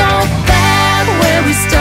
go back where we started.